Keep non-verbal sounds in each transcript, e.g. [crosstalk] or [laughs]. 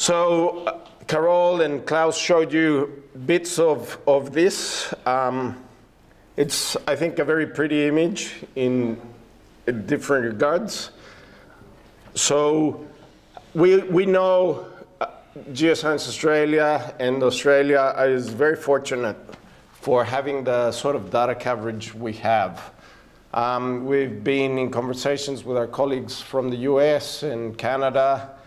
So uh, Karol and Klaus showed you bits of, of this. Um, it's, I think, a very pretty image in, different regards. So we, we know uh, Geoscience Australia and Australia is very fortunate for having the sort of data coverage we have. Um, we've been in conversations with our colleagues from the US and Canada,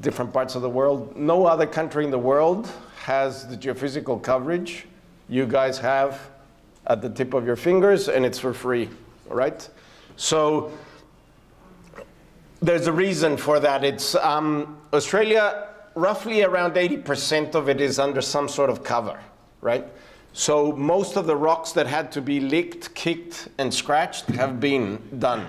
different parts of the world. No other country in the world has the geophysical coverage you guys have at the tip of your fingers, and it's for free, right? So there's a reason for that. It's um, Australia, roughly around 80% of it is under some sort of cover, right? So most of the rocks that had to be licked, kicked, and scratched have been done.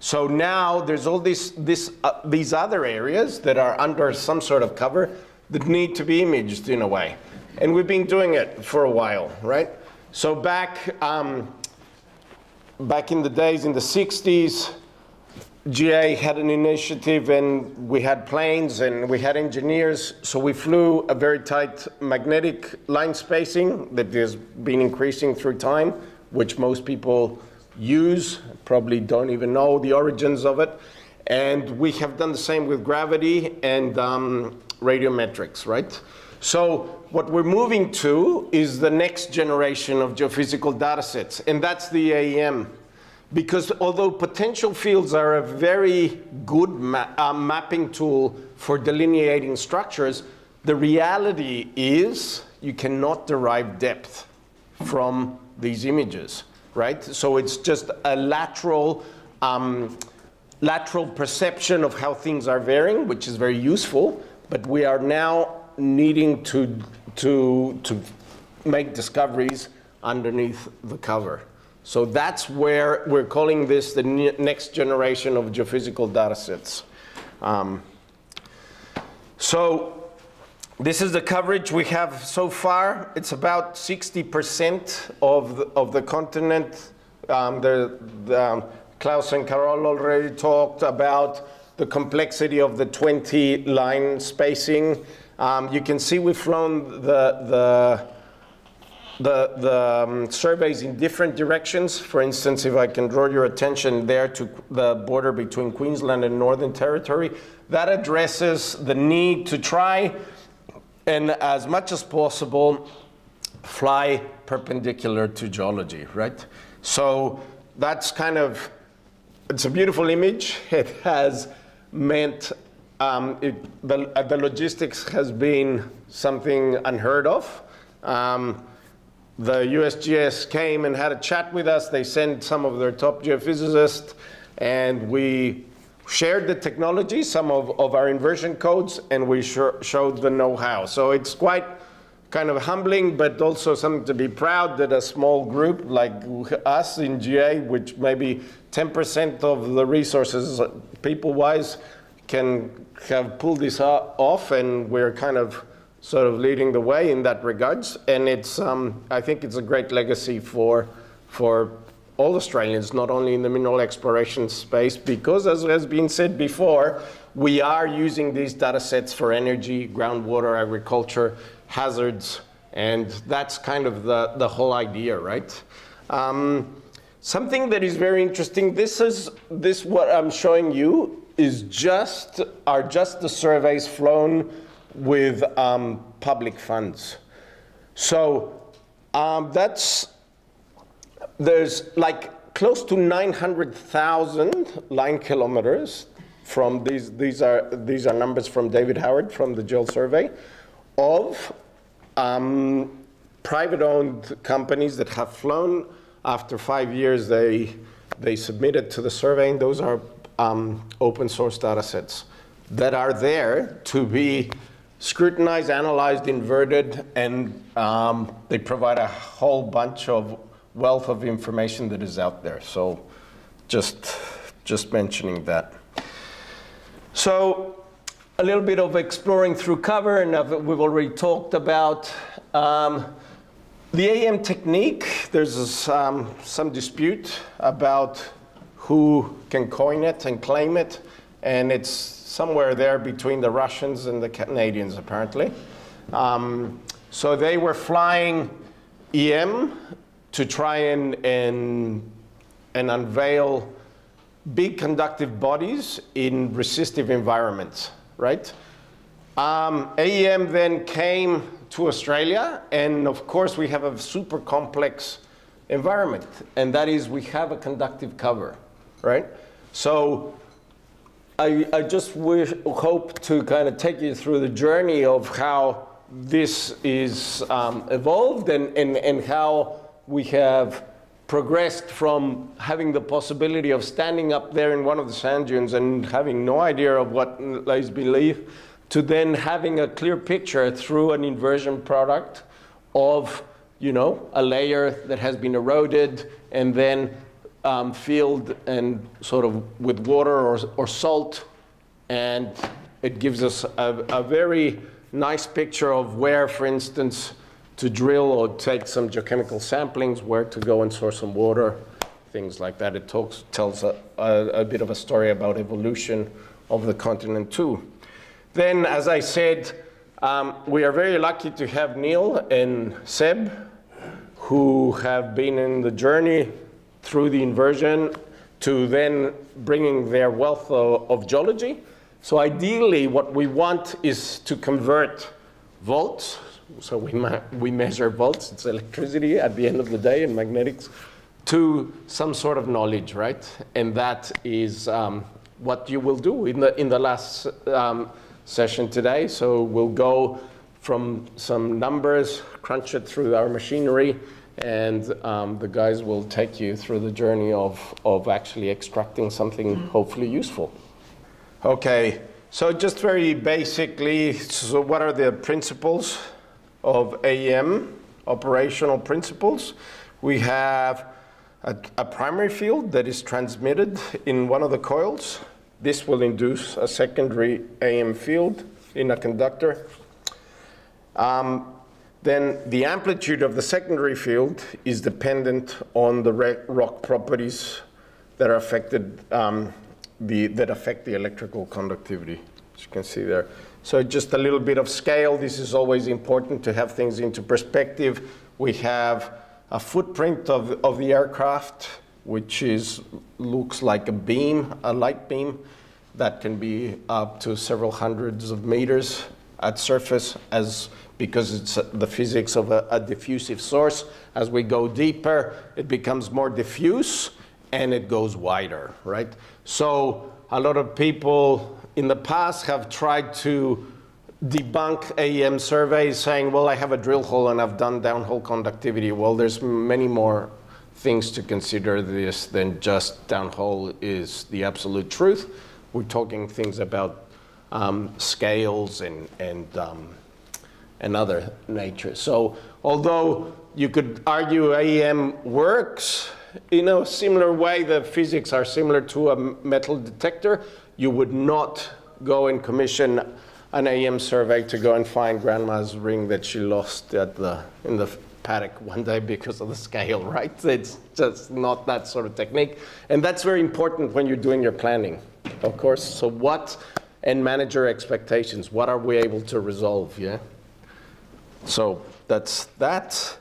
So now there's all this, this, uh, these other areas that are under some sort of cover that need to be imaged in a way. And we've been doing it for a while, right? So back, um, back in the days in the 60s, GA had an initiative and we had planes and we had engineers. So we flew a very tight magnetic line spacing that has been increasing through time, which most people use, probably don't even know the origins of it. And we have done the same with gravity and um, radiometrics, right? So what we're moving to is the next generation of geophysical data sets, and that's the AEM because although potential fields are a very good ma uh, mapping tool for delineating structures, the reality is you cannot derive depth from these images, right? So it's just a lateral, um, lateral perception of how things are varying, which is very useful, but we are now needing to, to, to make discoveries underneath the cover. So that's where we're calling this the next generation of geophysical data sets. Um, so this is the coverage we have so far. It's about 60% of the, of the continent. Um, the, the um, Klaus and Karol already talked about the complexity of the 20 line spacing. Um, you can see we've flown the, the the, the um, surveys in different directions. For instance, if I can draw your attention there to the border between Queensland and Northern Territory, that addresses the need to try and as much as possible fly perpendicular to geology, right? So that's kind of, it's a beautiful image. [laughs] It has meant um, it, the, uh, the logistics has been something unheard of. Um, the USGS came and had a chat with us. They sent some of their top geophysicists, and we shared the technology, some of, of our inversion codes, and we sh showed the know-how. So it's quite kind of humbling, but also something to be proud that a small group like us in GA, which maybe 10% of the resources people-wise can have pulled this off, and we're kind of sort of leading the way in that regards. And it's, um, I think it's a great legacy for, for all Australians, not only in the mineral exploration space, because as has been said before, we are using these data sets for energy, groundwater, agriculture, hazards, and that's kind of the, the whole idea, right? Um, something that is very interesting, this is this what I'm showing you is just, are just the surveys flown with um, public funds. So um, that's, there's like close to 900,000 line kilometers from these, these are, these are numbers from David Howard from the GEOL survey of um, private owned companies that have flown. After five years, they, they submitted to the survey, and those are um, open source data sets that are there to be scrutinized, analyzed, inverted, and um, they provide a whole bunch of wealth of information that is out there. So just, just mentioning that. So a little bit of exploring through cover, and we've already talked about um, the AM technique. There's um, some dispute about who can coin it and claim it, and it's somewhere there between the Russians and the Canadians, apparently. Um, so they were flying EM to try and, and, and unveil big conductive bodies in resistive environments, right? Um, AEM then came to Australia, and of course we have a super complex environment, and that is we have a conductive cover, right? So I, I just wish, hope to kind of take you through the journey of how this is um, evolved and, and, and how we have progressed from having the possibility of standing up there in one of the sand dunes and having no idea of what lies beneath to then having a clear picture through an inversion product of you know, a layer that has been eroded and then um, filled and sort of with water or, or salt. And it gives us a, a very nice picture of where, for instance, to drill or take some geochemical samplings, where to go and source some water, things like that. It talks, tells a, a, a bit of a story about evolution of the continent too. Then, as I said, um, we are very lucky to have Neil and Seb, who have been in the journey through the inversion to then bringing their wealth of, of geology. So ideally, what we want is to convert volts so we, we measure volts, it's electricity at the end of the day in magnetics, to some sort of knowledge, right? And that is um, what you will do in the, in the last um, session today. So we'll go from some numbers, crunch it through our machinery, and um, the guys will take you through the journey of, of actually extracting something hopefully useful. Okay, so just very basically, so what are the principles? Of AM operational principles. We have a, a, primary field that is transmitted in one of the coils. This will induce a secondary AM field in a conductor. Um, then the amplitude of the secondary field is dependent on the rock properties that are affected, um, the, that affect the electrical conductivity, as you can see there. So just a little bit of scale. This is always important to have things into perspective. We have a footprint of, of the aircraft, which is, looks like a beam, a light beam, that can be up to several hundreds of meters at surface as because it's uh, the physics of a, a, diffusive source. As we go deeper, it becomes more diffuse and it goes wider, right? So a lot of people in the past have tried to debunk AEM surveys saying, well, I have a drill hole and I've done downhole conductivity. Well, there's many more things to consider this than just downhole is the absolute truth. We're talking things about um, scales and, and, um, and other nature. So although you could argue AEM works in a similar way, the physics are similar to a metal detector, you would not go and commission an AM survey to go and find grandma's ring that she lost at the, in the paddock one day because of the scale, [laughs] right? It's just not that sort of technique. And that's very important when you're doing your planning, of course. So what, and manager expectations, what are we able to resolve, yeah? So that's that.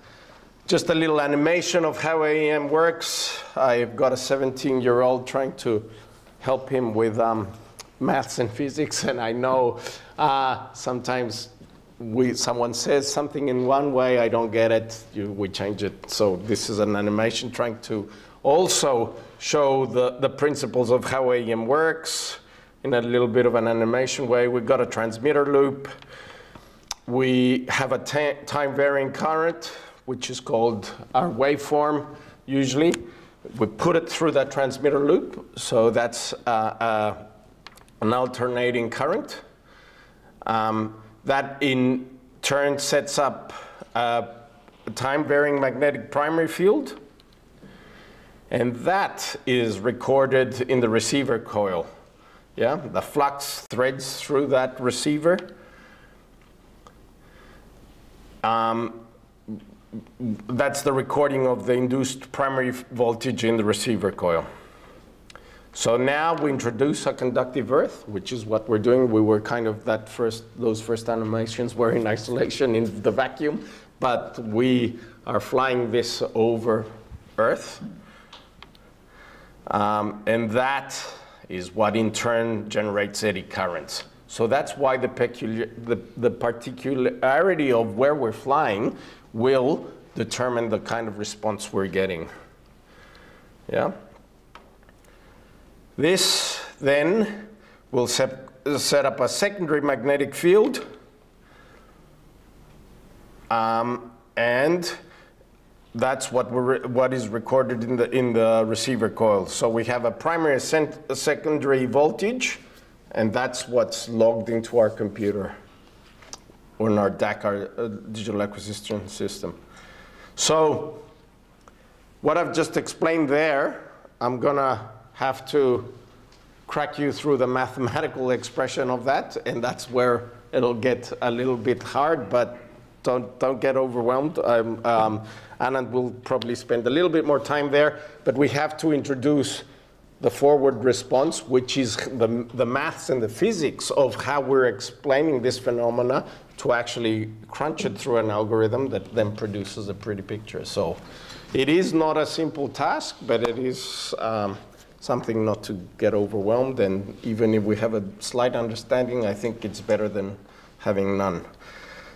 Just a little animation of how AM works. I've got a 17-year-old trying to help him with um, maths and physics, and I know uh, sometimes we, someone says something in one way, I don't get it, you, we change it. So this is an animation trying to also show the, the principles of how AM works in a little bit of an animation way. We've got a transmitter loop. We have a time varying current, which is called our waveform usually. We put it through that transmitter loop. So that's uh, uh, an alternating current. Um, that in turn sets up a time-varying magnetic primary field. And that is recorded in the receiver coil. Yeah, the flux threads through that receiver. Um, that's the recording of the induced primary voltage in the receiver coil. So now we introduce a conductive earth, which is what we're doing. We were kind of that first, those first animations were in isolation in the vacuum, but we are flying this over Earth. Um, and that is what in turn generates eddy currents. So that's why the, peculiar, the, the particularity of where we're flying will determine the kind of response we're getting. Yeah? This then will set, set up a secondary magnetic field um, and that's what, what is recorded in the, in the receiver coil. So we have a primary a secondary voltage, and that's what's logged into our computer or in our DAC, our uh, digital acquisition system. So what I've just explained there, I'm gonna have to crack you through the [laughs] mathematical expression of that, and that's where it'll get a little bit hard, but don't, don't get overwhelmed. Um, um, Anand will probably spend a little bit more time there, but we have to introduce the forward response, which is the, the maths and the physics of how we're explaining this phenomena to actually crunch it through an algorithm that then produces a pretty picture. So it is not a simple task, but it is um, something not to get overwhelmed. And even if we have a slight understanding, I think it's better than having none.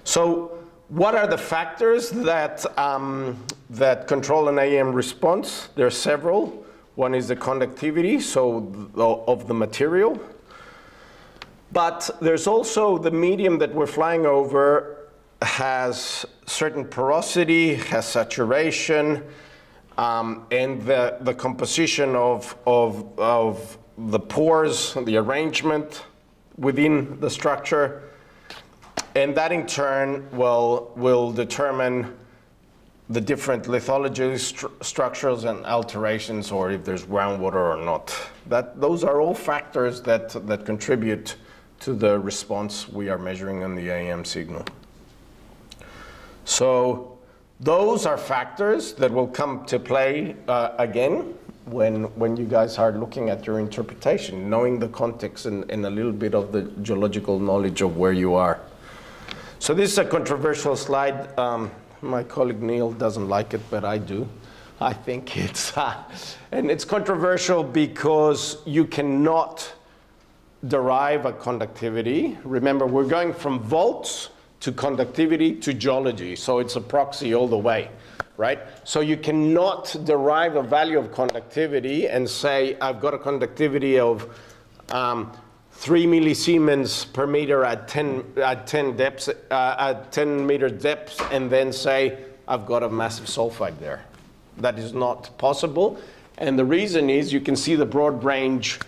So what are the factors that, um, that control an AM response? There are several. One is the conductivity, so the, of the material. But there's also the medium that we're flying over has certain porosity, has saturation, um, and the, the composition of, of, of the pores, the arrangement within the structure, and that in turn will, will determine the different lithology stru structures and alterations or if there's groundwater or not. That, those are all factors that, that contribute to the response we are measuring on the AM signal. So those are factors that will come to play uh, again when, when you guys are looking at your interpretation, knowing the context and, and a little bit of the geological knowledge of where you are. So this is a controversial slide. Um, my colleague Neil doesn't like it, but I do. I think [laughs] it's, uh, and it's controversial because you cannot derive a conductivity. Remember, we're going from volts to conductivity to geology, so it's a proxy all the way, right? So you cannot derive a value of conductivity and say, I've got a conductivity of um, 3 millisiemens per meter at 10, at 10 depths, uh, at 10 meter depths, and then say, I've got a massive sulfide there. That is not possible. And the reason is you can see the broad range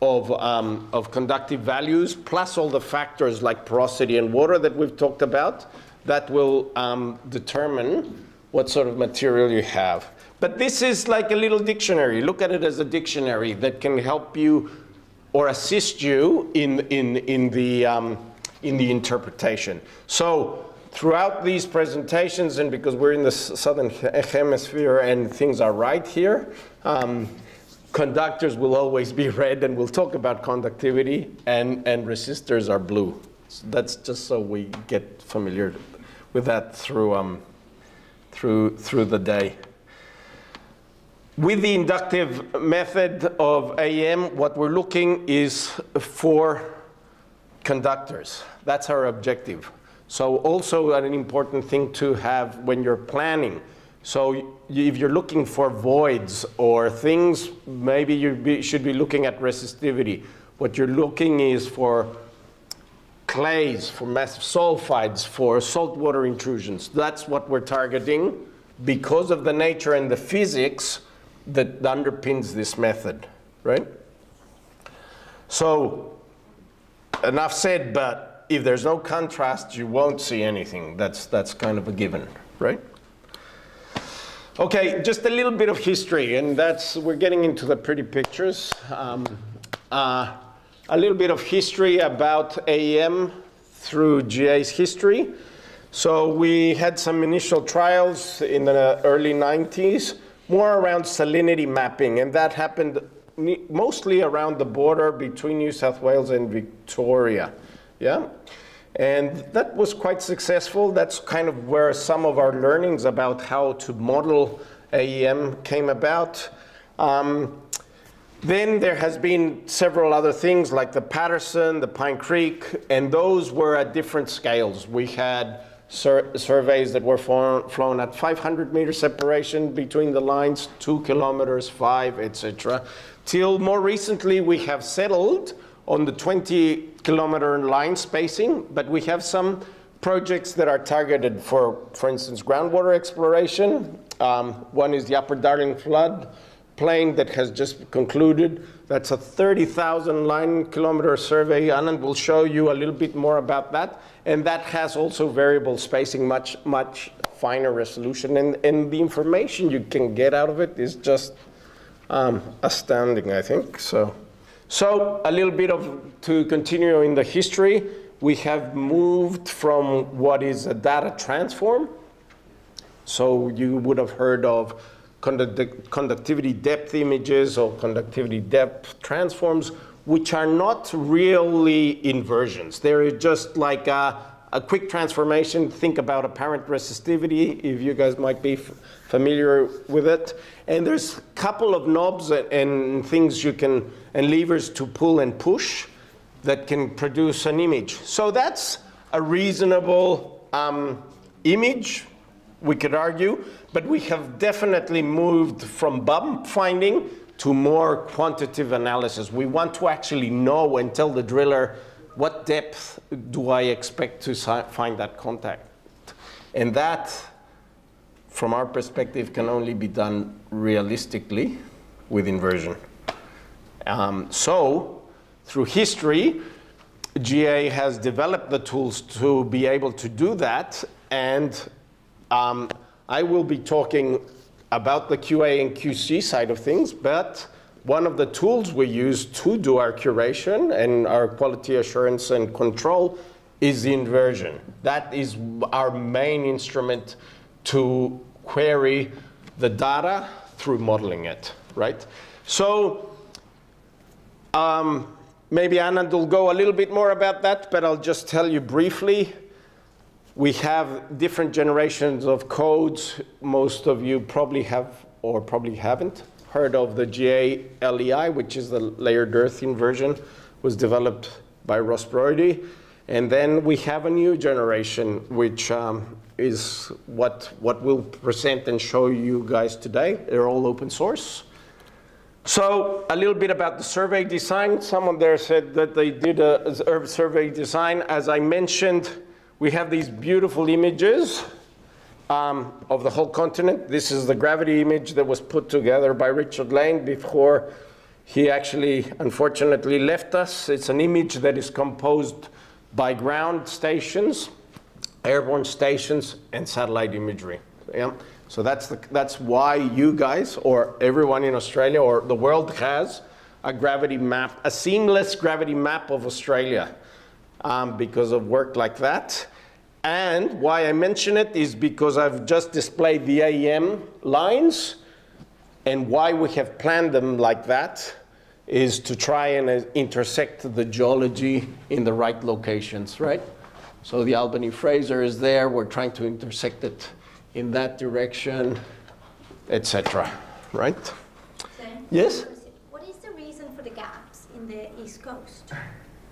of, um, of conductive values, plus all the factors like porosity and water that we've talked about, that will um, determine what sort of material you have. But this is like a little dictionary. Look at it as a dictionary that can help you or assist you in, in, in, the, um, in the interpretation. So throughout these presentations, and because we're in the southern hemisphere and things are right here, um, conductors will always be [laughs] red, and we'll talk about conductivity, and, and resistors are blue. So that's just so we get familiar with that through, um, through, through the day. With the inductive method of AM, what we're looking is for conductors. That's our objective. So also an important thing to have when you're planning. So if you're looking for voids or things, maybe you should be looking at resistivity. What you're looking is for clays, for massive sulfides, for saltwater intrusions. That's what we're targeting because of the nature and the physics that underpins this method, right? So enough said, but if there's no contrast, you won't see anything. That's, that's kind of a given, right? Okay, just a little bit of history, and that's, we're getting into the pretty pictures. Um, uh, a little bit of history about AEM through GA's history. So we had some initial trials in the early 90s more around salinity mapping, and that happened mostly around the border between New South Wales and Victoria. Yeah? And that was quite successful. That's kind of where some of our learnings about how to model AEM came about. Um, then there has been several other things like the Paterson, the Pine Creek, and those were at different scales. We had sur surveys that were flown at 500 meter separation between the lines, two kilometers, five, etc. Till more recently, we have settled on the 20 kilometer line spacing, but we have some projects that are targeted for, for instance, groundwater exploration. Um, one is the Upper Darling Flood plain that has just concluded. That's a 30,000 line kilometer survey. Anand will show you a little bit more about that. And that has also variable spacing, much, much finer resolution. And, and the information you can get out of it is just um, astounding, I think. So, so a little bit of, to continue in the history, we have moved from what is a data transform. So you would have heard of conduct conductivity depth images or conductivity depth transforms, which are not really inversions. They're just like a, a quick transformation. Think about apparent resistivity, if you guys might be familiar with it. And there's a couple of knobs and, and things you can, and levers to pull and push that can produce an image. So that's a reasonable um, image we could argue, but we have definitely moved from bump finding to more quantitative analysis. We want to actually know and tell the driller what depth do I expect to find that contact. And that, from our perspective, can only be done realistically with inversion. Um, so, through history, GA has developed the tools to be able to do that, and um, I will be talking about the QA and QC side of things, but one of the tools we use to do our curation and our quality assurance and control is the inversion. That is our main instrument to query the data through modeling it, right? So um, maybe Anand will go a little bit more about that, but I'll just tell you briefly. We have different generations of codes. Most of you probably have or probably haven't heard of the GA LEI, which is the layered earth inversion, was developed by Ross Brodie. And then we have a new generation, which um, is what, what we'll present and show you guys today. They're all open source. So a little bit about the survey design. Someone there said that they did a, a survey design. As I mentioned, we have these beautiful images um, of the whole continent. This is the gravity image that was put together by Richard Lane before he actually, unfortunately, left us. It's an image that is composed by ground stations, airborne stations, and satellite imagery. Yeah? So that's, the, that's why you guys, or everyone in Australia, or the world has a gravity map, a seamless gravity map of Australia um, because of work like that. And why I mention it is because I've just displayed the AEM lines and why we have planned them like that is to try and uh, intersect the geology in the right locations, right? So the Albany Fraser is there, we're trying to intersect it in that direction, etc. right? yes? What is the reason for the gaps in the East Coast?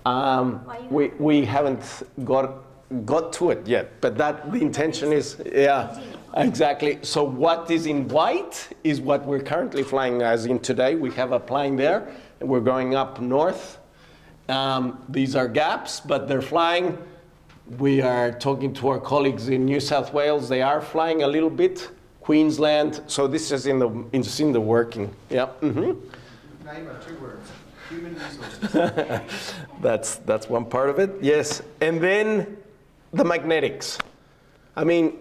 Um, we, we haven't got, got to it yet, but that the intention is, yeah, exactly. So what is in white is what we're currently flying as in today. We have a plane there, and we're going up north. Um, these are gaps, but they're flying. We are talking to our colleagues in New South Wales. They are flying a little bit. Queensland. So this is in the, in the working. Yeah. Mm -hmm. Name two words. Human resources. [laughs] that's, that's one part of it, yes. And then the magnetics. I mean,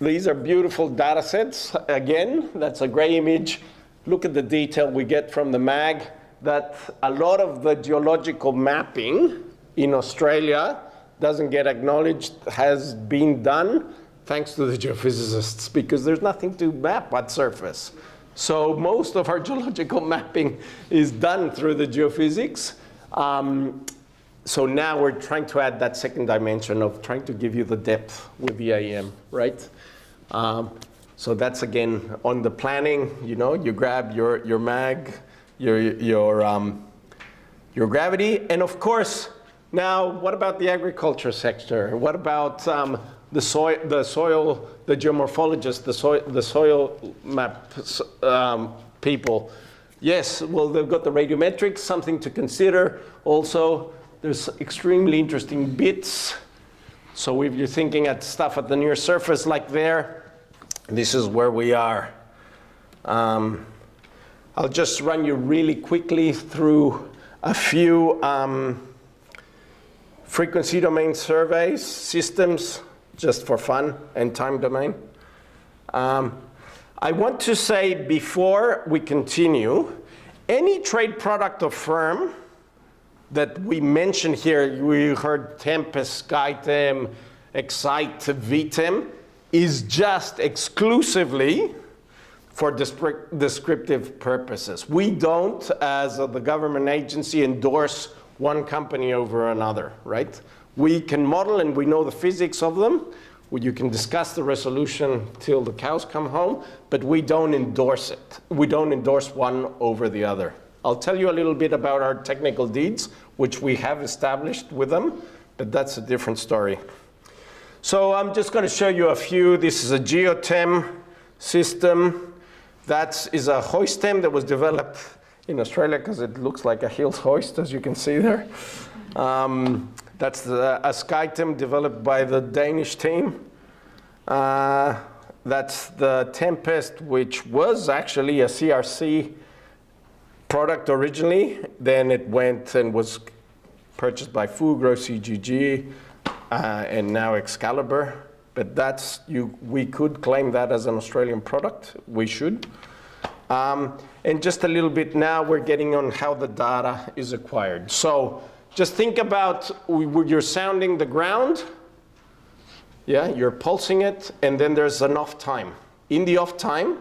these are beautiful data sets. Again, that's a gray image. Look at the detail we get from the mag that a lot of the geological mapping in Australia doesn't get acknowledged, has been done thanks to the geophysicists because there's nothing to map at surface. So most of our [laughs] geological mapping is done through the geophysics. Um, so now we're trying to add that second dimension of trying to give you the depth with the AEM, right? Um, so that's again on the planning, you know, you grab your, your mag, your, your, um, your gravity, and of course, now what about the agriculture sector? What about um, the, soil, the soil, the geomorphologists, the soil, the soil map um, people? Yes, well, they've got the radiometrics, something to consider. Also, there's extremely interesting bits. So if you're thinking at stuff at the near surface like there, this is where we are. Um, I'll just run you really quickly through a few um, frequency domain surveys, systems, just for fun, and time domain. Um, I want to say before we continue, any trade product or firm that we mentioned here, we heard Tempest, SkyTem, XCITE, VTEM, is just exclusively for descriptive purposes. We don't, as the government agency, endorse one company over another, right? We can model and we know the physics of them. You can discuss the resolution till the cows come home, but we don't endorse it. We don't endorse one over the other. I'll tell you a little bit about our technical deeds, which we have established with them, but that's a different story. So I'm just going to show you a few. This is a GeoTem system. That is a HoisTEM that was developed in Australia because it looks like a Hills hoist, as you can see there. Um, that's the, a SkyTem developed by the Danish team. Uh, that's the Tempest, which was actually a CRC product originally. Then it went and was purchased by Fugro, CGG, uh, and now Xcalibur. But that's you. We could claim that as an Australian product. We should. Um, and just a little bit now, we're getting on how the data is acquired. So just think about you're sounding the ground. Yeah, you're pulsing it, and then there's an off time. In the off time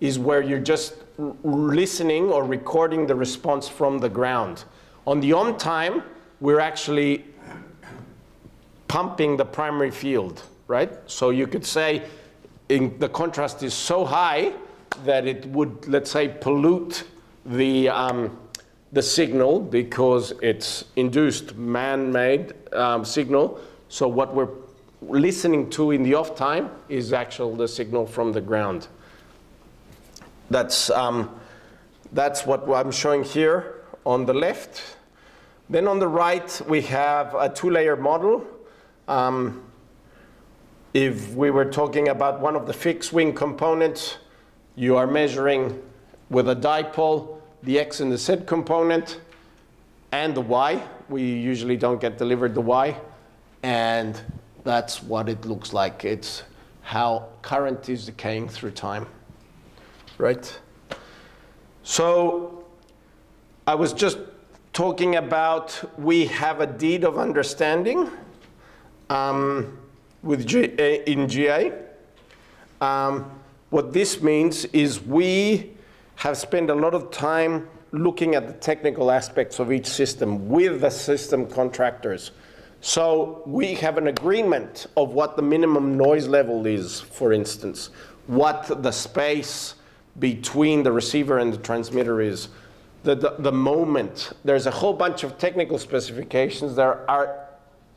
is where you're just listening or recording the response from the ground. On the on time, we're actually pumping the primary field, right? So you could say the contrast is so high that it would, let's say, pollute the, um, the signal because it's induced man-made um, signal. So what we're listening to in the off time is actually the signal from the ground. That's, um, that's what I'm showing here on the left. Then on the right, we have a two-layer model. Um, if we were talking about one of the fixed wing components, you are measuring with a dipole the x and the z component and the y. We usually don't get delivered the y. And that's what it looks like. It's how current is decaying through time right? So I was just talking about we have a deed of understanding um, with G in GA. Um, what this means is we have spent a lot of time looking at the technical aspects of each system with the system contractors. So we have an agreement of what the minimum noise level is, for instance, what the space between the receiver and the transmitter is the, the, the, moment. There's a whole bunch of technical specifications that are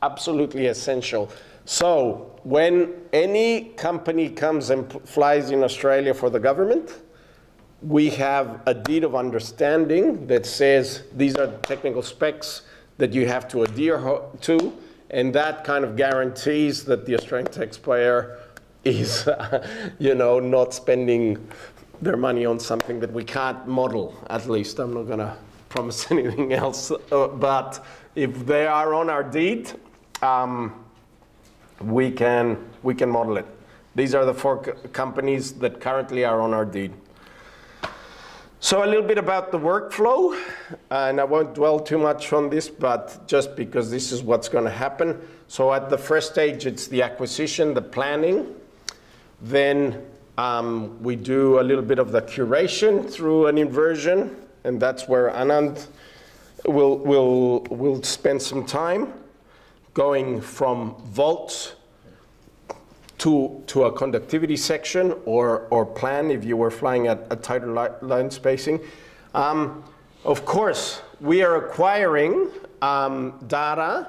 absolutely essential. So when any company comes and flies in Australia for the government, we have a deed of understanding that says these are technical specs that you have to adhere to, and that kind of guarantees that the Australian taxpayer is, [laughs] you know, not spending their money on something that we can't model, at least. I'm not going to promise [laughs] anything else. Uh, but if they are on our deed, um, we, can, we can model it. These are the four companies that currently are on our deed. So a little bit about the workflow, and I won't dwell too much on this, but just because this is what's going to happen. So at the first stage, it's the acquisition, the planning. Then Um, we do a little bit of the curation through an inversion, and that's where Anand will, will, will spend some time going from volts to, to a conductivity section or, or plan if you were flying at a tighter li line spacing. Um, of course, we are acquiring um, data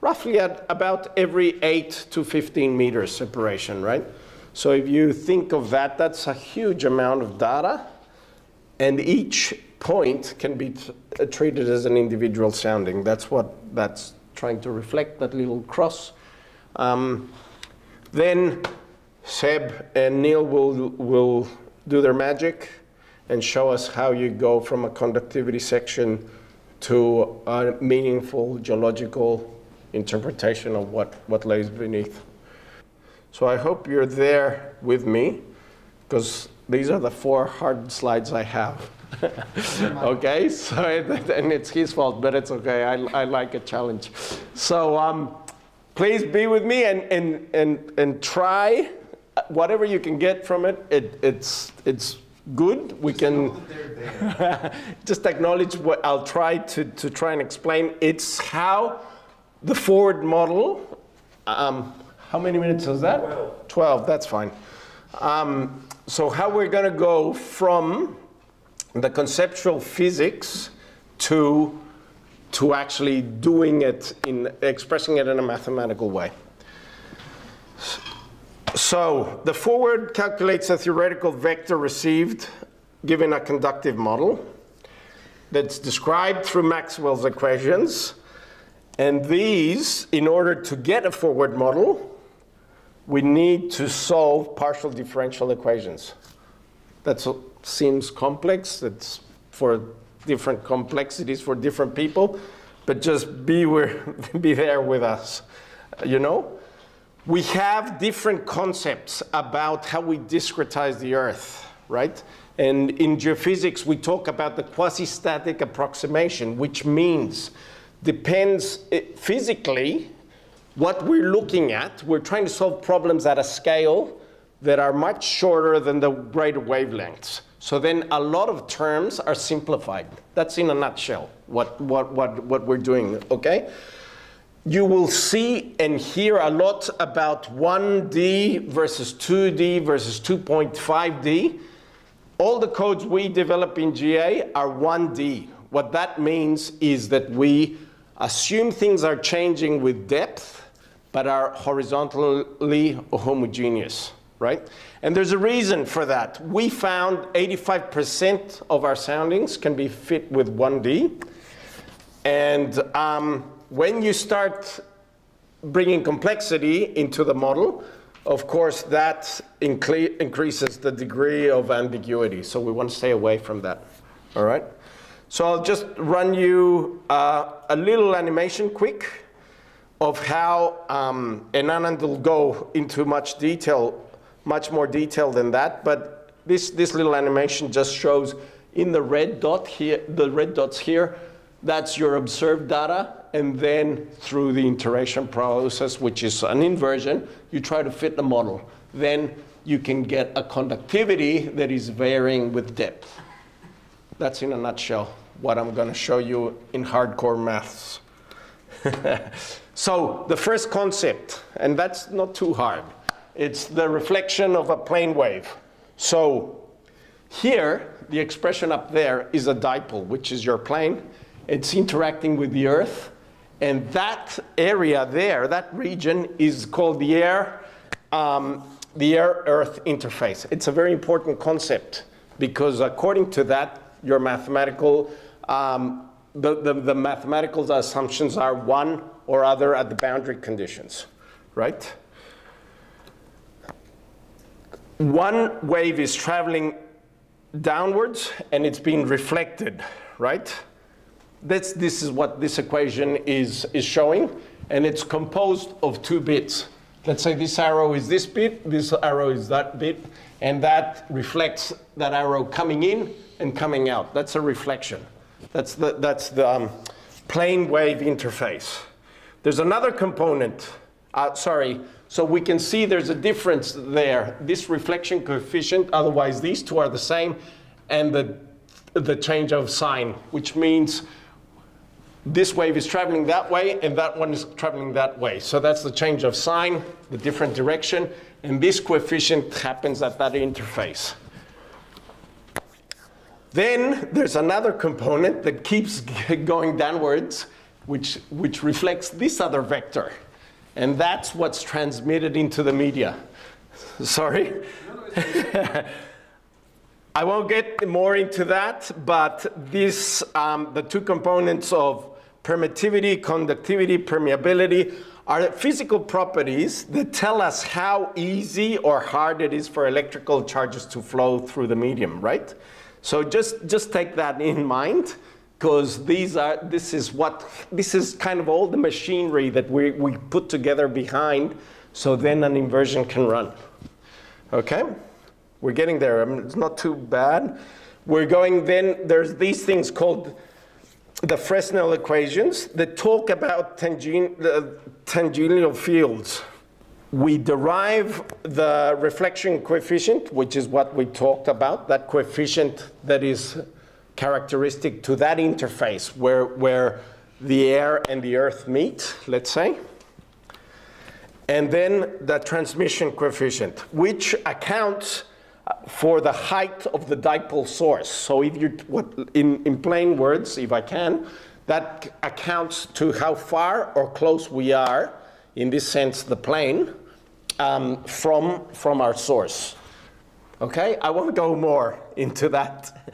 roughly at about every 8 to 15 meters separation, right? So if you think of that, that's a huge amount of data, and each point can be treated as an individual sounding. That's what that's trying to reflect, that little cross. Um, then Seb and Neil will, will do their magic and show us how you go from a conductivity section to a meaningful geological interpretation of what, what lays beneath. So I hope you're there with me, because these are the four hard slides I have. [laughs] okay, so [laughs] and it's his fault, but it's okay. I, I like a challenge. So um, please be with me and, and, and, and try whatever you can get from it. it it's, it's good. We Just can know that they're there. [laughs] just acknowledge what I'll try to, to try and explain. It's how the forward model, um, how many minutes is that? 12. 12, that's fine. Um, so how we're going to go from the conceptual physics to, to actually doing it in, expressing it in a mathematical way. So the forward calculates a theoretical vector received given a conductive model that's described through Maxwell's equations. And these, in order to get a forward model, we need to solve partial differential equations. That seems complex. It's for different complexities for different people, but just be, where, [laughs] be there with us, you know? we have different concepts about how we discretize the Earth, right? And in geophysics, we talk about the quasi-static approximation, which means depends eh, physically what we're looking at. We're trying to solve problems at a scale that are much shorter than the greater wavelengths. So then a lot of terms are simplified. That's in a nutshell what, what, what, what we're doing, okay? you will see and hear a lot about 1D versus 2D versus 2.5D. All the codes we develop in GA are 1D. What that means is that we assume things are changing with depth, but are horizontally homogeneous, right? And there's a reason for that. We found 85% of our soundings can be fit with 1D. And um, when you start bringing complexity into the model, of course, that increases the degree of ambiguity. So we want to stay away from that. All right? So I'll just run you uh, a little animation quick of how, um, and Anand will go into much detail, much more detail than that, but this, this little animation just shows in the red dot here, the red dots here, that's your observed data, and then through the iteration process, which is an inversion, you try to fit the model. Then you can get a conductivity that is varying with depth. That's in a nutshell what I'm going to show you in hardcore maths. [laughs] so the first concept, and that's not too hard, it's the reflection of a plane wave. So here, the expression up there is a dipole, which is your plane. It's interacting with the Earth. And that area there, that region, is called the air, um, the air-earth interface. It's a very important concept because according to that, your mathematical, um, the, the, the mathematical assumptions are one or other at the boundary conditions, right? One wave is traveling downwards and it's being reflected, right? That's, this is what this equation is, is showing, and it's composed of two bits. Let's say this arrow is this bit, this arrow is that bit, and that reflects that arrow coming in and coming out. That's a reflection. That's the, that's the um, plane wave interface. There's another component, uh, sorry, So we can see there's a difference there. This reflection coefficient, otherwise these two are the same, and the, the change of sign, which means this wave is traveling that way and that one is traveling that way. So that's the change of sign, the different direction, and this coefficient happens at that interface. Then there's another component that keeps [laughs] going downwards, which, which reflects this other vector. And that's what's transmitted into the media. Sorry? [laughs] I won't get more into that, but this, um, the two components of permittivity, conductivity, permeability are physical properties that tell us how easy or hard it is for electrical charges to flow through the medium, right? So just, just take that in mind because these are, this is what, this is kind of all the machinery that we, we put together behind so then an inversion can run. Okay? We're getting there. I mean, it's not too bad. We're going then, there's these things called the Fresnel equations that talk about tangen the tangential fields. We derive the reflection coefficient, which is what we talked about, that coefficient that is characteristic to that interface where, where the air and the earth meet, let's say. And then the transmission coefficient, which accounts for the height of the dipole source. So if you, in, in plain words, if I can, that accounts to how far or close we are, in this sense, the plane, um, from, from our source. Okay, I won't go more into that.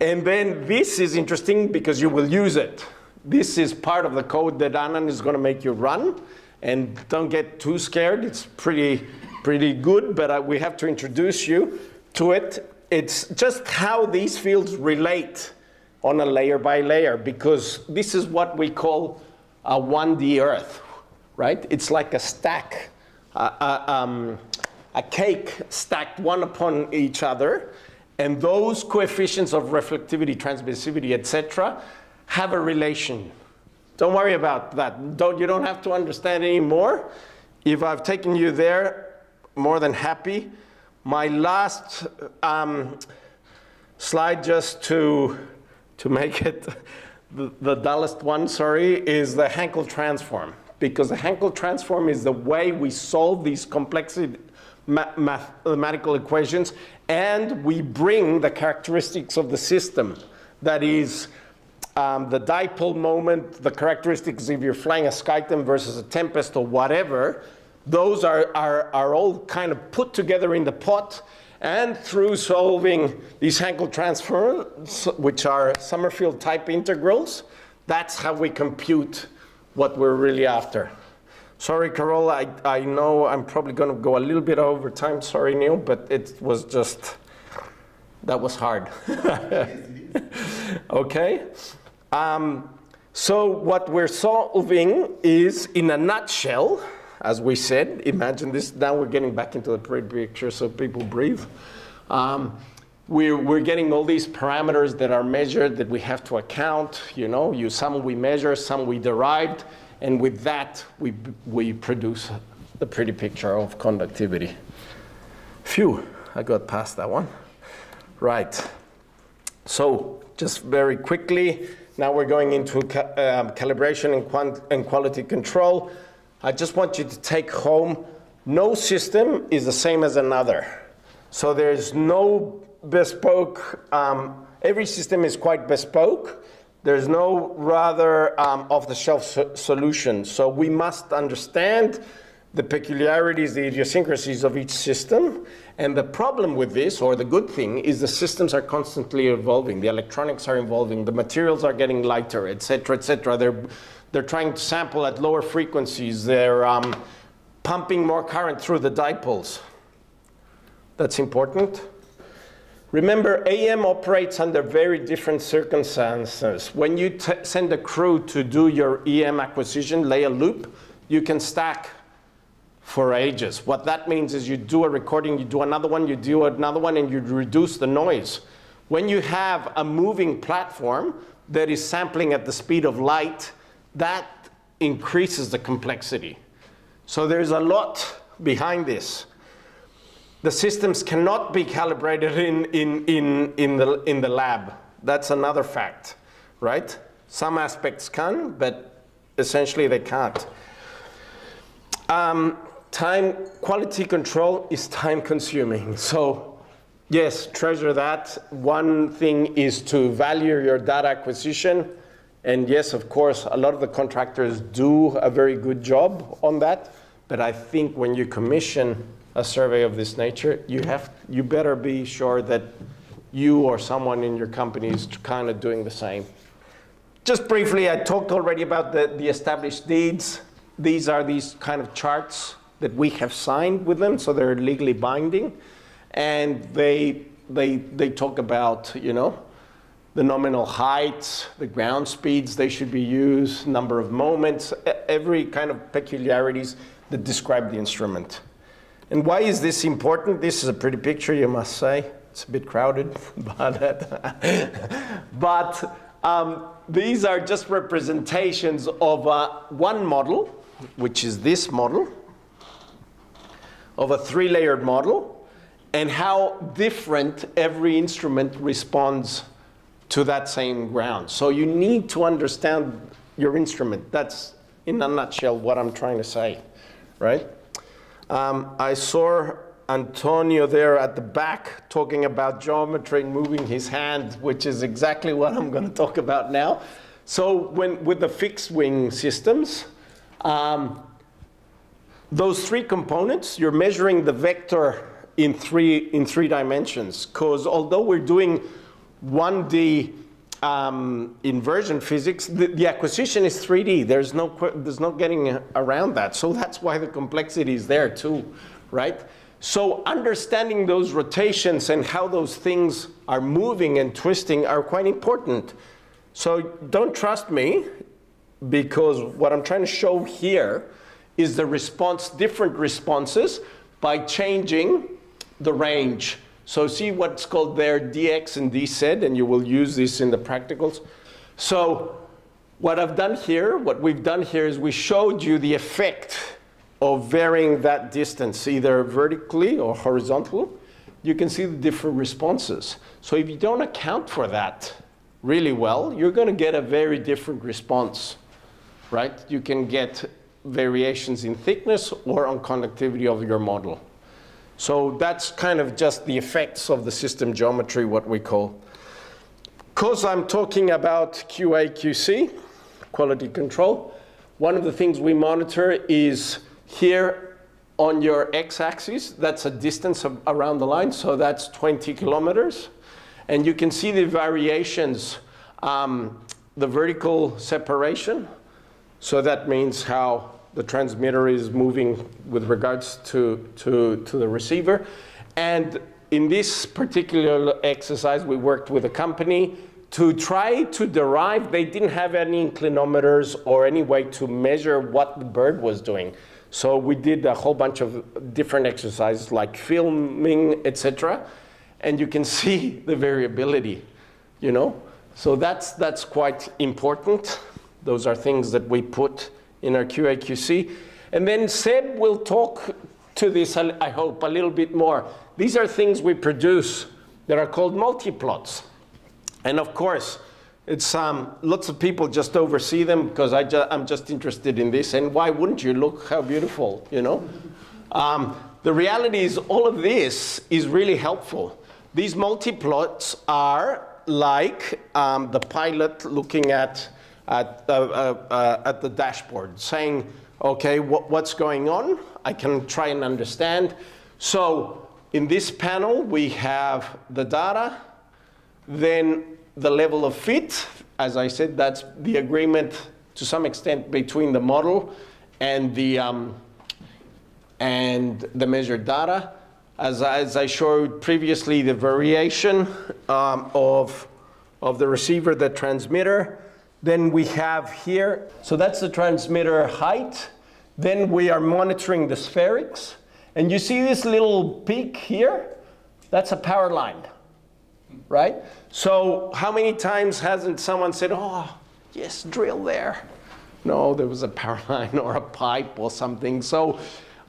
And then this is interesting because you will use it. This is part of the code that Anand is going to make you run. And don't get too scared. It's pretty, pretty good, but uh, we have to introduce you to it. It's just how these fields relate on a layer by layer because this is what we call a 1D Earth, right? It's like a stack, uh, uh, um, a cake stacked one upon each other. And those coefficients of reflectivity, transmissivity, etc., have a relation. Don't worry about that. Don't, you don't have to understand anymore. If I've taken you there, more than happy. My last um, slide, just to, to make [laughs] it the, the dullest one, sorry, is the Hankel transform. Because the Hankel transform is the way we solve these mathematical equations and we bring the characteristics of the system. That is, um, the dipole moment, the characteristics if you're flying a SkyTEM versus a Tempest or whatever, those are, are, are all kind of put together in the pot. And through solving these Hankel transforms, which are Sommerfeld type integrals, that's how we compute what we're really after. Sorry, Karol, I, I know I'm probably going to go a little bit over time. Sorry, Neil, but it was just, that was hard. [laughs] okay? Um, so what we're solving is, in a nutshell, as we said, imagine this, now we're getting back into the picture so people breathe. Um, we're, we're getting all these parameters that are measured that we have to account, you know, you, some we measure, some we derived, and with that, we, we produce the pretty picture of conductivity. Phew, I got past that one. Right. So just very quickly, now we're going into ca um, calibration and, and quality control. I just want you to take home, no system is the same as another. So there's no bespoke, um, every system is quite bespoke, there's no rather um, off-the-shelf so solution. So we must understand the peculiarities, the idiosyncrasies of each system. And the problem with this, or the good thing, is the systems are constantly evolving. The electronics are evolving. The materials are getting lighter, et cetera, et cetera. They're, they're trying to sample at lower frequencies. They're um, pumping more current through the dipoles. That's important. Remember, AM operates under very different circumstances. When you send a crew to do your EM acquisition, lay a loop, you can stack for ages. What that means is you do a recording, you do another one, you do another one, and you reduce the noise. When you have a moving platform that is sampling at the speed of light, that increases the complexity. So there's a lot behind this. The systems cannot be calibrated in, in, in, in, the, in the lab. That's another fact, right? Some aspects can, but essentially they can't. Um, time quality control is time consuming. So yes, treasure that. One thing is to value your data acquisition. And yes, of course, a lot of the contractors do a very good job on that. But I think when you commission a survey of this nature, you have you better be sure that you or someone in your company is kind of doing the same. Just briefly, I talked already about the, the established deeds. These are these kind of charts that we have signed with them, so they're legally binding. And they, they, they talk about, you know, the nominal heights, the ground speeds they should be used, number of moments, every kind of peculiarities that describe the instrument. And why is this important? This is a pretty picture, you must say. It's a bit crowded, [laughs] but, [laughs] but um, these are just representations of uh, one model, which is this model, of a three-layered model, and how different every instrument responds to that same ground. So you need to understand your instrument. That's, in a nutshell, what I'm trying to say, right? Um, I saw Antonio there at the back talking about geometry and moving his hand, which is exactly what I'm going to talk about now. So when, with the fixed wing systems, um, those three components, you're measuring the vector in three, in three dimensions. Because although we're doing 1D um, inversion physics, the, the, acquisition is 3D. There's no, there's no getting around that. So that's why the complexity is there too, right? So understanding those rotations and how those things are moving and twisting are quite important. So don't trust me because what I'm trying to show here is the response, different responses by changing the range. So see what's called there dx and dz, and you will use this in the practicals. So what I've done here, what we've done here is we showed you the effect of varying that distance, either vertically or horizontally, you can see the different responses. So if you don't account for that really well, you're going to get a very different response, right? You can get variations in thickness or on conductivity of your model. So that's kind of just the effects of the system geometry, what we call. Because I'm talking about QA, QC, quality control, one of the things we monitor is here on your x-axis, that's a distance of, around the line, so that's 20 kilometers. And you can see the variations, um, the vertical separation. So that means how the transmitter is moving with regards to, to, to the receiver. And in this particular exercise, we worked with a company to try to derive, they didn't have any inclinometers or any way to measure what the bird was doing. So we did a whole bunch of different exercises like filming, etc. And you can [laughs] see the variability, you know? So that's, that's quite important. Those are things that we put in our QA/QC. And then Seb will talk to this, I hope, a little bit more. These are things we produce that are called multiplots. And of course, it's um, lots of people just oversee them because I ju I'm just interested in this. And why wouldn't you? Look how beautiful, you know? Um, the reality is all of this is really helpful. These multiplots are like um, the pilot looking at, at, uh, uh, uh, at the dashboard saying, okay, wh what's going on? I can try and understand. So in this panel, we have the data, then the level of fit, as I said, that's the agreement to some extent between the model and the, um, and the measured data. As, as I showed previously, the variation um, of, of the receiver, the transmitter. Then we have here, so that's the transmitter height. Then we are monitoring the spherics. And you see this little peak here? That's a power line right? So how many times hasn't someone said, oh, yes, drill there? No, there was a power [laughs] line or a pipe or something. So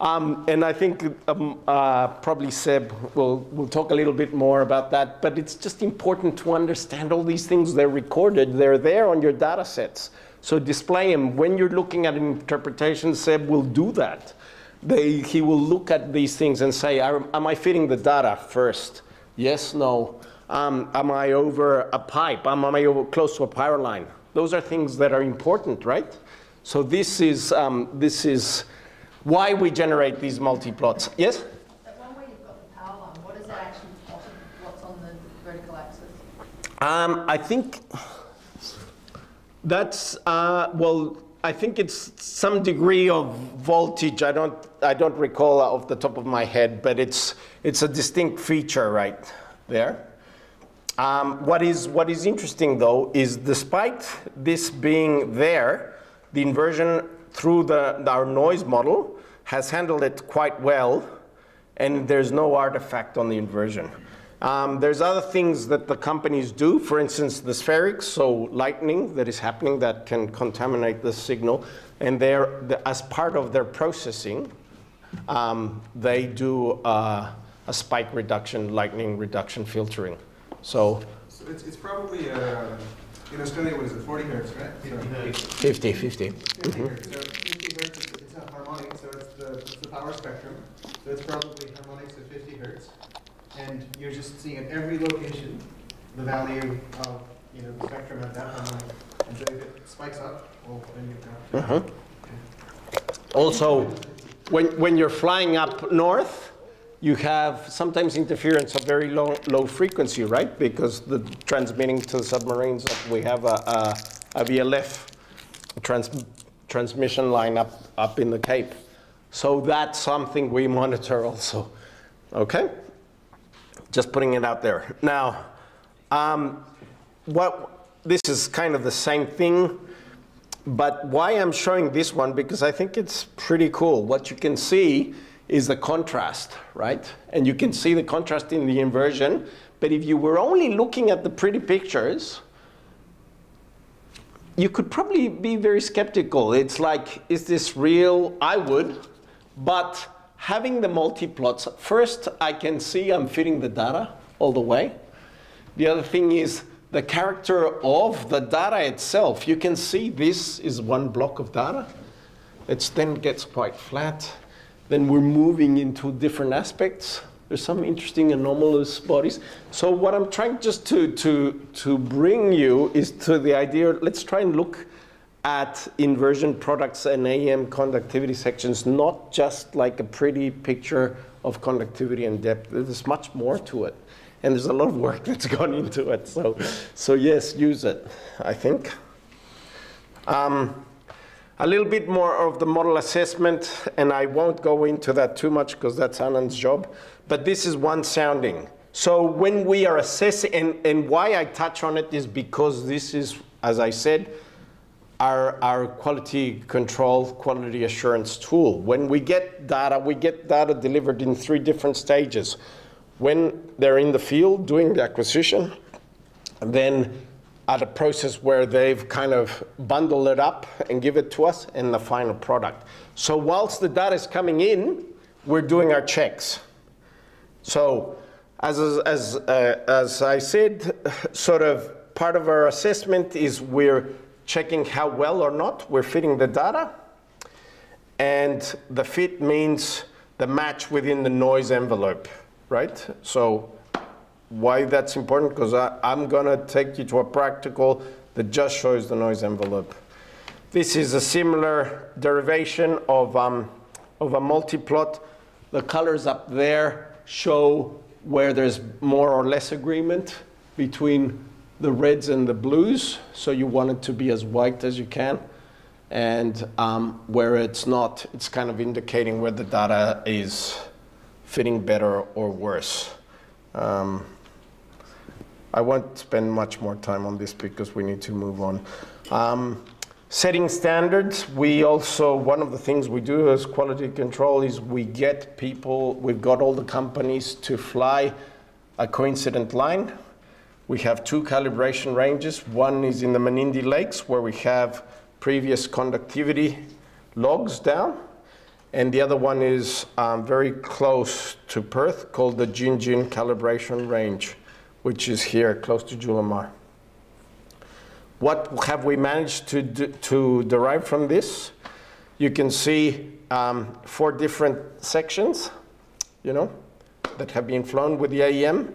Um, and I think um, uh, probably Seb will, will talk a little bit more about that, but it's just important to understand all these things. They're recorded, they're there on your data sets. So display them. When you're looking at an interpretation, Seb will do that. They, he will look at these things and say, am I fitting the data first? Yes, no. Um, am I over a pipe? Am I over close to a power line? Those are things that are important, right? So this is, um, this is why we generate these multi-plots. Yes? That one where you've got the power line, what is that actually plotted? What's on the vertical axis? Um, I think that's, uh, well, I think it's some degree of voltage. I don't, I don't recall off the top of my head, but it's, it's a distinct feature right there. Um, what, is, what is interesting though is despite this being there, the inversion through the, our noise model has handled it quite well and there's no artifact on the inversion. Um, there's other things that the companies do, for instance, the spherics, so lightning that is happening that can contaminate the signal, and they're, the, as part of their processing, um, they do uh, a spike reduction, lightning reduction filtering. So, so it's, it's probably, uh, in Australia, what is it, 40 hertz, right? 50, 50. 50 mm -hmm. hertz. So 50 hertz, is, it's a harmonic, so it's the, it's the power spectrum. So it's probably harmonics at 50 hertz and you're just seeing at every location the value of you know the spectrum at that harmonic. And so if it spikes up, well, then you've got. Uh -huh. okay. Also, when when you're flying up north, you have sometimes interference of very low low frequency, right? Because the transmitting to the submarines, we have a, a, a VLF trans, transmission line up up in the Cape. So that's something we monitor also. Okay. Just putting it out there. Now, um, what this is kind of the same thing, but why I'm showing this one, because I think it's pretty cool. What you can see is the contrast, right? And you can see the contrast in the inversion, but if you were only looking at the pretty pictures, you could probably be very skeptical. It's like, is this real? I would, but having the multi-plots, first I can see I'm fitting the data all the way. The other thing is the character of the data itself. You can see this is one block of data. It then gets quite flat. Then we're moving into different aspects. There's some interesting anomalous bodies. So what I'm trying just to, to, to bring you is to the idea, let's try and look at inversion products and AM conductivity sections, not just like a pretty picture of conductivity and depth. There's much more to it. And there's a lot of work that's gone into it. So, so yes, use it, I think. Um, a little bit more of the model assessment, and I won't go into that too much because that's Anand's job, but this is one sounding. So when we are assessing, and, and why I touch on it is because this is, as I said, our, our quality control, quality assurance tool. When we get data, we get data delivered in three different stages. When they're in the field doing the acquisition, then at a process where they've kind of bundled it up and give it to us in the final product. So whilst the data is coming in, we're doing our checks. So as, as, uh, as I said, sort of part of our assessment is we're checking how well or not we're fitting the data. And the fit means the match within the noise envelope, right? So why that's important, because I'm gonna take you to a practical that just shows the noise envelope. This is a similar derivation of, um, of a multiplot. The colors up there show where there's more or less agreement between the reds and the blues, so you want it to be as white as you can. And um, where it's not, it's kind of indicating where the data is fitting better or worse. Um, I won't spend much more time on this because we need to move on. Um, setting standards, we also, one of the things we do as quality control is we get people, we've got all the companies to fly a coincident line we have two calibration ranges. One is in the Menindee Lakes where we have previous conductivity logs down. and the other one is um, very close to Perth called the Gingin Calibration Range, which is here close to Julimar. What have we managed to, to derive from this? You can see um, four different sections, you know, that have been flown with the AEM.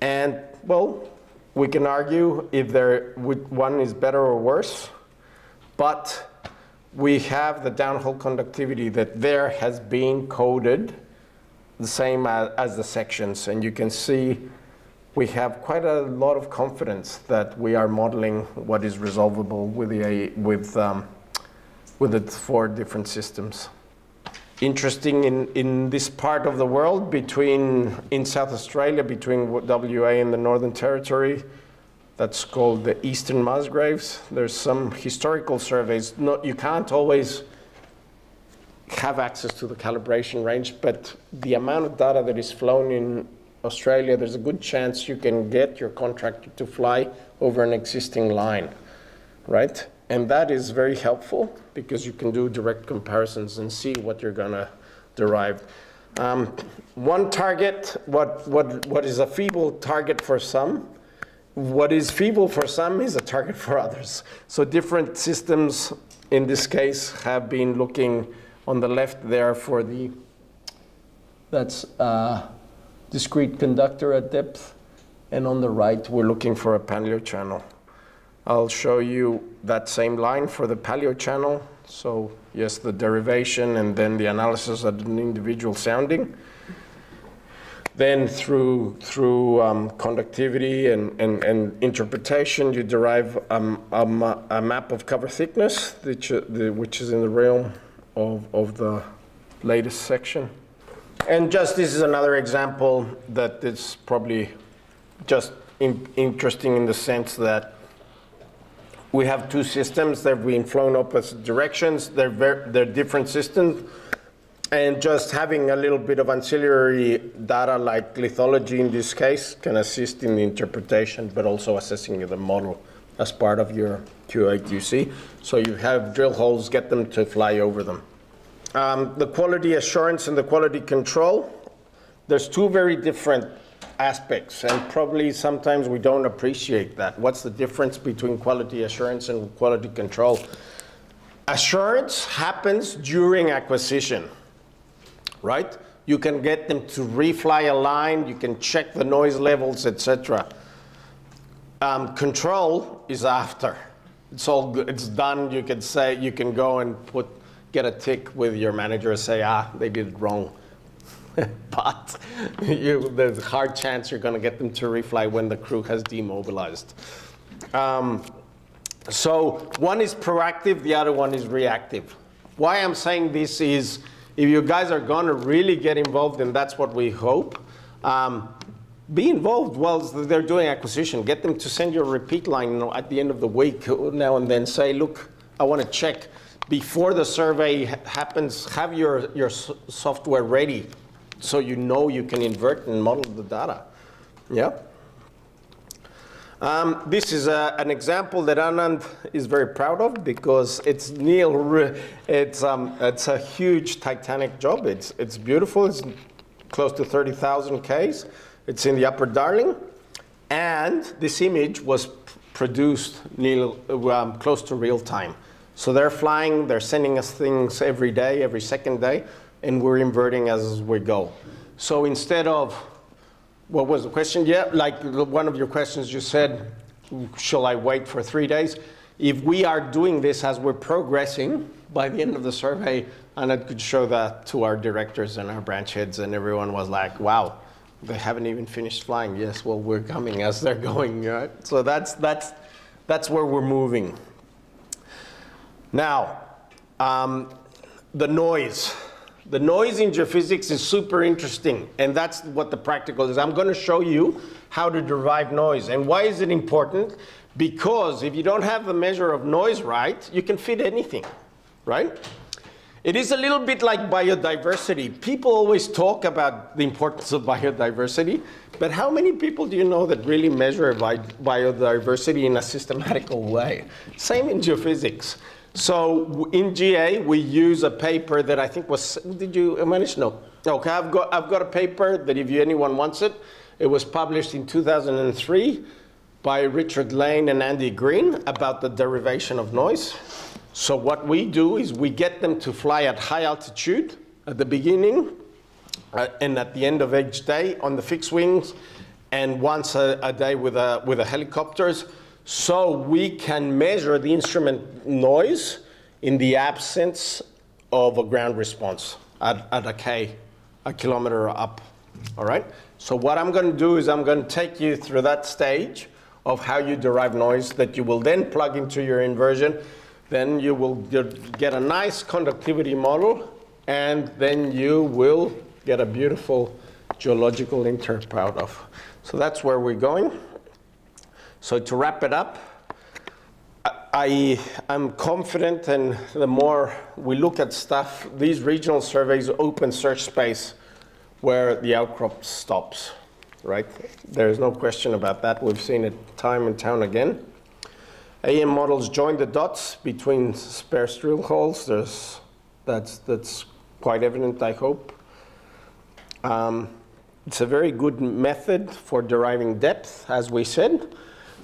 And, well, we can argue if there, one is better or worse, but we have the downhole conductivity that there has been coded the same as, as, the sections. And you can see we have quite a lot of confidence that we are modeling what is resolvable with the, with, um, with the four different systems. Interesting in, in this part of the world between, in South Australia, between WA and the Northern Territory, that's called the Eastern Musgraves. There's some historical surveys. Not, you can't always have access to the calibration range, but the amount of data that is flown in Australia, there's a good chance you can get your contractor to fly over an existing line, right? And that is very helpful because you can do direct comparisons and see what you're gonna derive. Um, one target, what, what, what is a feeble target for some, what is feeble for some is a target for others. So different systems in this case have been looking on the left there for the, that's a discrete conductor at depth. And on the right, we're looking for a paleo channel. I'll show you that same line for the paleo channel. So yes, the derivation and then the analysis at an individual sounding. Then through, through um, conductivity and, and, and, interpretation, you derive um, a, a, map of cover thickness, which, uh, the, which is in the realm of, of the latest section. And just this is another example that is probably just in, interesting in the sense that we have two systems that have been flown opposite directions. They're, very, they're different systems and just having a little bit of ancillary data like lithology in this case can assist in the interpretation, but also assessing the model as part of your QA/QC. So you have drill holes, get them to fly over them. Um, the quality assurance and the quality control, there's two very different aspects, and probably sometimes we don't appreciate that. What's the difference between quality assurance and quality control? Assurance happens during acquisition right? You can get them to refly a line, you can check the noise levels, etc. Um, control is after. It's all good. It's done. You can say you can go and put get a tick with your manager and say, ah, they did it wrong. [laughs] but you, there's a hard chance you're going to get them to refly when the crew has demobilized. Um, so one is proactive, the other one is reactive. Why I'm saying this is if you guys are going to really get involved, and that's what we hope, um, be involved while they're doing acquisition. Get them to send you a repeat line at the end of the week now and then. Say, look, I want to check before the survey happens. Have your your software ready so you know you can invert and model the data. Yeah. Um, this is a, an example that Anand is very proud of because it's Neil. It's um, it's a huge Titanic job. It's it's beautiful. It's close to 30,000 Ks. It's in the Upper Darling, and this image was produced Neil um, close to real time. So they're flying. They're sending us things every day, every second day, and we're inverting as we go. So instead of what was the question? Yeah, like one of your questions you said, shall I wait for three days? If we are doing this as we're progressing by the end of the survey, and I could show that to our directors and our branch heads, and everyone was like, wow, they haven't even finished flying. Yes, well, we're coming as they're [laughs] going, right? So that's, that's, that's where we're moving. Now, um, the noise. The noise in geophysics is super interesting, and that's what the practical is. I'm going to show you how to derive noise. And why is it important? Because if you don't have the measure of noise right, you can fit anything, right? It is a little bit like biodiversity. People always talk about the importance of [laughs] biodiversity, but how many people do you know that really measure biodiversity in a systematical way? Same in geophysics. So in GA, we use a paper that I think was, did you manage? No. Okay, I've got, I've got a paper that if you, anyone wants it, it was published in 2003 by Richard Lane and Andy Green about the derivation of noise. So what we do is we get them to fly at high altitude at the beginning uh, and at the end of each day on the fixed wings and once a, a day with, a, with the helicopters so we can measure the instrument noise in the absence of a ground response at, at a K, a kilometer up. All right? So what I'm going to do is I'm going to take you through that stage of how you derive noise that you will then plug into your inversion. Then you will get a nice conductivity model, and then you will get a beautiful geological interp out of. So that's where we're going. So to wrap it up, I am confident, and the more we look at stuff, these regional surveys open search space where the outcrop stops, right? There's no question about that. We've seen it time and time again. AM models join the dots between sparse drill holes. There's, that's, that's quite evident, I hope. Um, it's a very good method for deriving depth, as we said.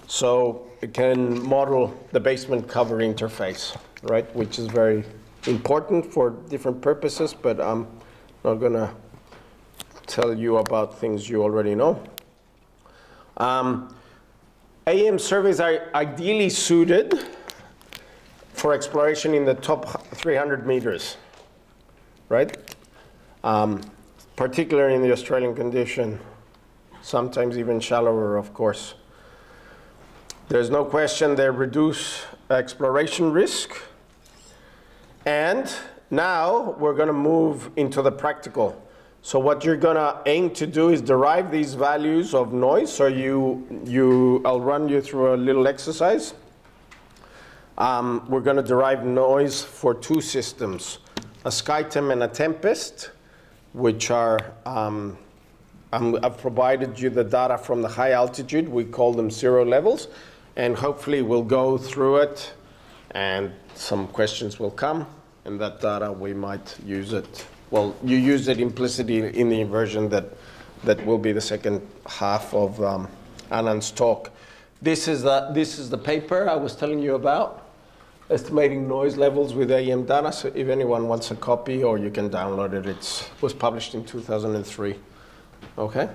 So it can model the basement cover interface, right, which is very important for different purposes, but I'm not going to tell you about things you already know. Um, AM surveys are ideally suited for exploration in the top 300 meters, right? Um, particularly in the Australian condition, sometimes even shallower, of course. There's no question they reduce exploration risk. And now we're going to move into the practical. So what you're going to aim to do is derive these values of noise. So you, you, I'll run you through a little exercise. Um, we're going to derive noise for two systems, a SkyTEM and a tempest, which are, um, I'm, I've provided you the data from the high altitude. We call them zero levels. And hopefully we'll go through it and some questions will come. And that data, we might use it. Well, you use it implicitly in the inversion that, that will be the second half of um, Anand's talk. This is, the, this is the paper I was telling you about, estimating noise levels with AM data. So if anyone wants a copy or you can download it, it was published in 2003. Okay?